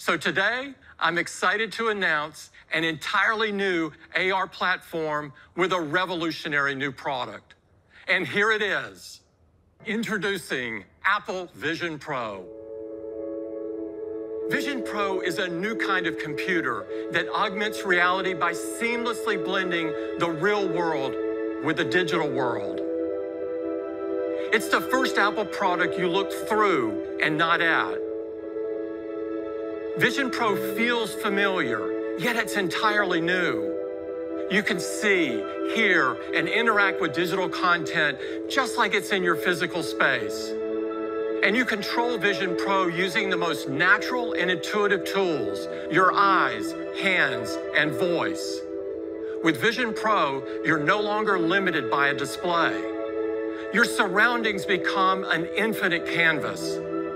So today, I'm excited to announce an entirely new AR platform with a revolutionary new product. And here it is. Introducing Apple Vision Pro. Vision Pro is a new kind of computer that augments reality by seamlessly blending the real world with the digital world. It's the first Apple product you look through and not at. Vision Pro feels familiar, yet it's entirely new. You can see, hear, and interact with digital content just like it's in your physical space. And you control Vision Pro using the most natural and intuitive tools your eyes, hands, and voice. With Vision Pro, you're no longer limited by a display. Your surroundings become an infinite canvas